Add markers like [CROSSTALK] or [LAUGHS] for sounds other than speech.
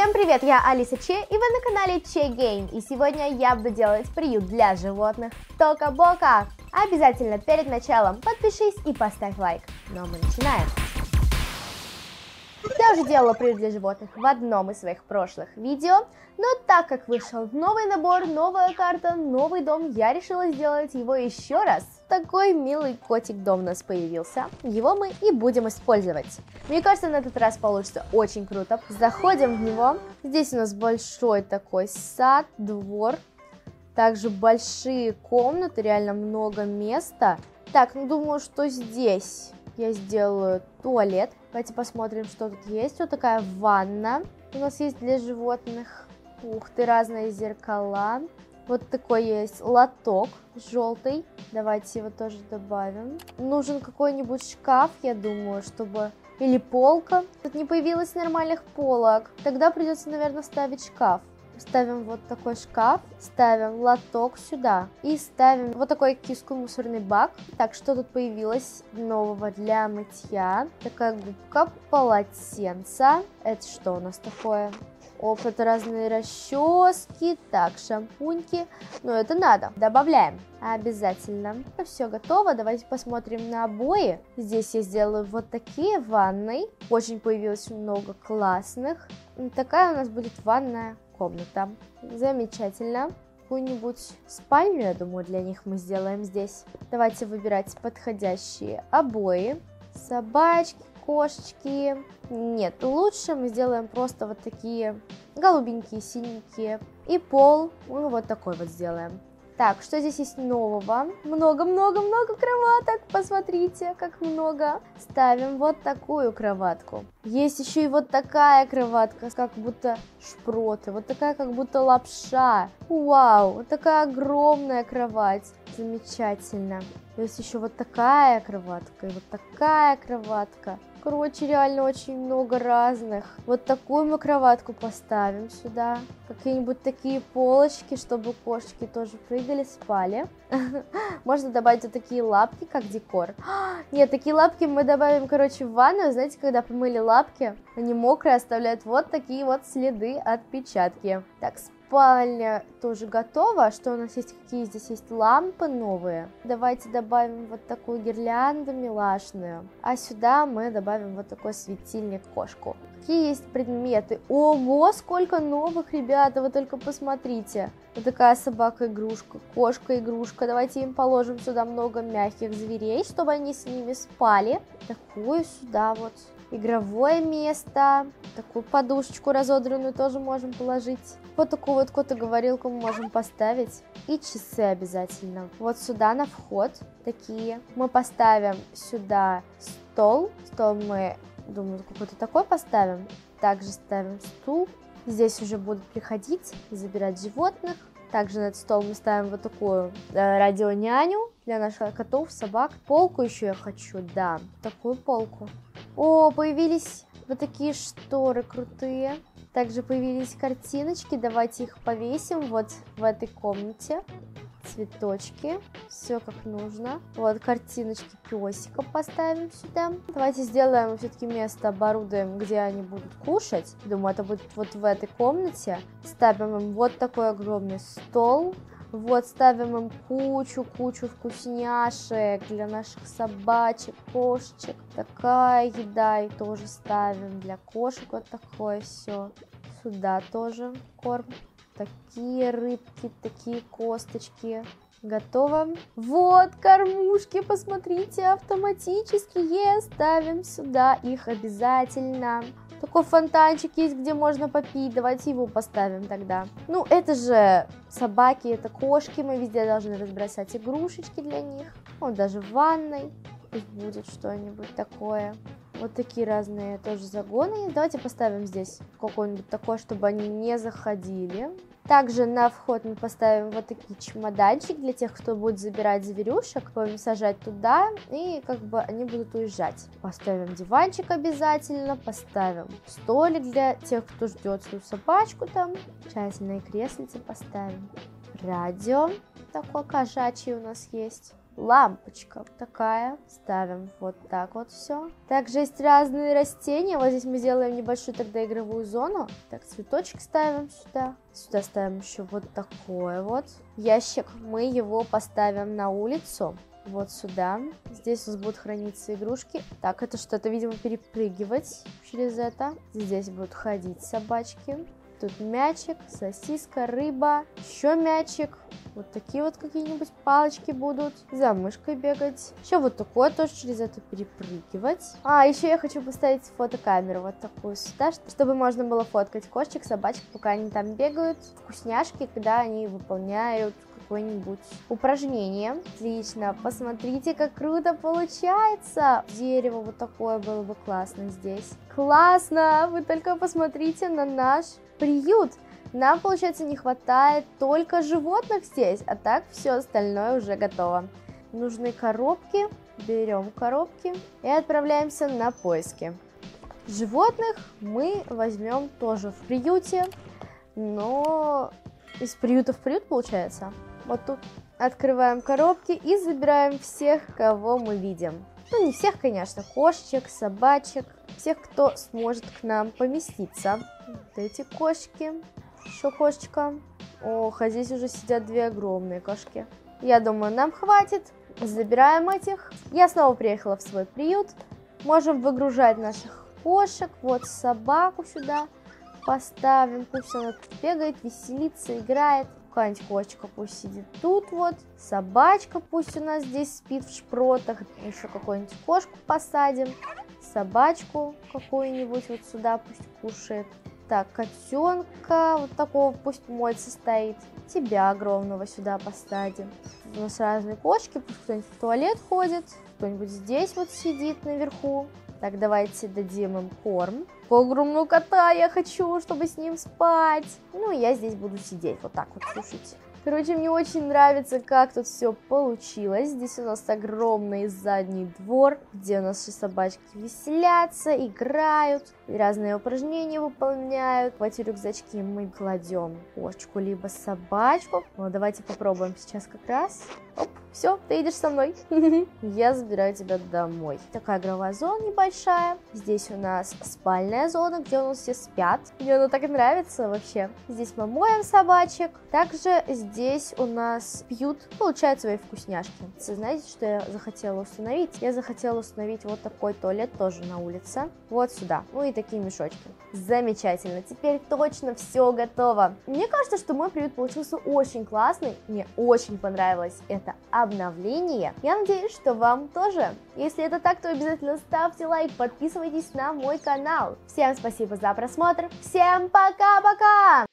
Всем привет, я Алиса Че, и вы на канале Че Гейм, и сегодня я буду делать приют для животных Тока-Бока. Обязательно перед началом подпишись и поставь лайк. Но мы начинаем. Я уже делала приют для животных в одном из своих прошлых видео, но так как вышел новый набор, новая карта, новый дом, я решила сделать его еще раз. Такой милый котик-дом у нас появился, его мы и будем использовать. Мне кажется, на этот раз получится очень круто. Заходим в него, здесь у нас большой такой сад, двор, также большие комнаты, реально много места. Так, ну думаю, что здесь я сделаю туалет. Давайте посмотрим, что тут есть. Вот такая ванна у нас есть для животных. Ух ты, разные зеркала. Вот такой есть лоток желтый. Давайте его тоже добавим. Нужен какой-нибудь шкаф, я думаю, чтобы... Или полка. Тут не появилось нормальных полок. Тогда придется, наверное, ставить шкаф ставим вот такой шкаф, ставим лоток сюда и ставим вот такой киску мусорный бак. Так, что тут появилось нового для мытья? Такая губка, полотенца. Это что у нас такое? Оп, это разные расчески, так, шампуньки. Ну, это надо, добавляем. Обязательно. Все готово, давайте посмотрим на обои. Здесь я сделаю вот такие ванны. Очень появилось много классных. Такая у нас будет ванная комната. Замечательно. Какую-нибудь спальню, я думаю, для них мы сделаем здесь. Давайте выбирать подходящие обои. Собачки, кошечки. Нет, лучше мы сделаем просто вот такие голубенькие, синенькие. И пол мы вот такой вот сделаем. Так, что здесь есть нового? Много-много-много кроваток. Посмотрите, как много. Ставим вот такую кроватку. Есть еще и вот такая кроватка, как будто шпроты. Вот такая, как будто лапша. Вау, вот такая огромная кровать. Замечательно. Есть еще вот такая кроватка и вот такая кроватка. Короче, реально очень много разных. Вот такую мы кроватку поставим сюда. Какие-нибудь такие полочки, чтобы кошечки тоже прыгали, спали. [LAUGHS] Можно добавить вот такие лапки, как декор. [GASPS] Нет, такие лапки мы добавим, короче, в ванную. Знаете, когда помыли лапки, они мокрые, оставляют вот такие вот следы отпечатки. Так, спальня тоже готова. Что у нас есть? Какие здесь есть лампы новые? Давайте добавим вот такую гирлянду милашную. А сюда мы добавим вот такой светильник кошку. Какие есть предметы? Ого, сколько новых, ребята, вы только посмотрите. Вот такая собака-игрушка, кошка-игрушка. Давайте им положим сюда много мягких зверей, чтобы они с ними спали. Такую сюда вот игровое место. Такую подушечку разодранную тоже можем положить. Вот такую вот котоговорилку мы можем поставить. И часы обязательно. Вот сюда на вход такие. Мы поставим сюда стол. Стол мы, думаю, какой-то такой поставим. Также ставим стул. Здесь уже будут приходить и забирать животных. Также на этот стол мы ставим вот такую э, радионяню для наших котов, собак. Полку еще я хочу, да, такую полку. О, появились вот такие шторы крутые. Также появились картиночки, давайте их повесим вот в этой комнате. Цветочки, все как нужно. Вот картиночки песика поставим сюда. Давайте сделаем все-таки место, оборудуем, где они будут кушать. Думаю, это будет вот в этой комнате. Ставим им вот такой огромный стол. Вот, ставим им кучу-кучу вкусняшек для наших собачек, кошечек. Такая еда и тоже ставим для кошек вот такое все. Сюда тоже корм. Такие рыбки, такие косточки. Готово. Вот кормушки, посмотрите, автоматические. Ставим сюда их обязательно. Такой фонтанчик есть, где можно попить. Давайте его поставим тогда. Ну, это же собаки, это кошки. Мы везде должны разбросать игрушечки для них. Вот даже в ванной. Пусть будет что-нибудь такое. Вот такие разные тоже загоны. Давайте поставим здесь какой-нибудь такой, чтобы они не заходили. Также на вход мы поставим вот такие чемоданчики для тех, кто будет забирать зверюшек, будем сажать туда, и как бы они будут уезжать. Поставим диванчик обязательно, поставим столик для тех, кто ждет свою собачку там, чайное креслице поставим. Радио такое кошачье у нас есть. Лампочка такая. Ставим вот так вот все. Также есть разные растения. Вот здесь мы сделаем небольшую тогда игровую зону. Так, цветочек ставим сюда. Сюда ставим еще вот такое вот. Ящик, мы его поставим на улицу. Вот сюда. Здесь у нас будут храниться игрушки. Так, это что-то, видимо, перепрыгивать через это. Здесь будут ходить собачки. Тут мячик, сосиска, рыба, еще мячик. Вот такие вот какие-нибудь палочки будут. За мышкой бегать. Еще вот такое тоже через это перепрыгивать. А, еще я хочу поставить фотокамеру вот такую сюда, чтобы можно было фоткать кошечек, собачек, пока они там бегают. Вкусняшки, когда они выполняют какое-нибудь упражнение. Отлично, посмотрите, как круто получается. Дерево вот такое было бы классно здесь. Классно! Вы только посмотрите на наш приют. Нам, получается, не хватает только животных здесь, а так все остальное уже готово. Нужны коробки, берем коробки и отправляемся на поиски. Животных мы возьмем тоже в приюте, но из приюта в приют получается. Вот тут открываем коробки и забираем всех, кого мы видим. Ну, не всех, конечно, кошечек, собачек, всех, кто сможет к нам поместиться. Вот эти кошки, еще кошечка. Ох, а здесь уже сидят две огромные кошки. Я думаю, нам хватит. Забираем этих. Я снова приехала в свой приют. Можем выгружать наших кошек. Вот собаку сюда поставим. Пусть она тут бегает, веселится, играет. Какая-нибудь кошечка пусть сидит тут вот. Собачка пусть у нас здесь спит в шпротах. Еще какую-нибудь кошку посадим. Собачку какую-нибудь вот сюда пусть кушает. Так, котенка вот такого пусть моется стоит. Тебя огромного сюда посадим. У нас разные кошки, пусть кто-нибудь в туалет ходит, кто-нибудь здесь вот сидит наверху. Так, давайте дадим им корм. По огромного кота я хочу, чтобы с ним спать. Ну, я здесь буду сидеть вот так вот, слушайте. Короче, мне очень нравится, как тут все получилось. Здесь у нас огромный задний двор, где у нас все собачки веселятся, играют, разные упражнения выполняют. В эти рюкзачки мы кладем кошечку либо собачку. Ну, давайте попробуем сейчас как раз. Оп, все, ты едешь со мной. [LAUGHS] Я забираю тебя домой. Такая игровая зона небольшая. Здесь у нас спальная зона, где у нас все спят. Мне она так и нравится вообще. Здесь мы моем собачек. Также здесь у нас пьют, получают свои вкусняшки. Знаете, что я захотела установить? Я захотела установить вот такой туалет тоже на улице. Вот сюда. Ну и такие мешочки. Замечательно. Теперь точно все готово. Мне кажется, что мой приют получился очень классный. Мне очень понравилось это обновление. Я надеюсь, что вам тоже. Если это так, то обязательно ставьте лайк, подписывайтесь на мой канал. Всем спасибо за просмотр. Всем пока-пока!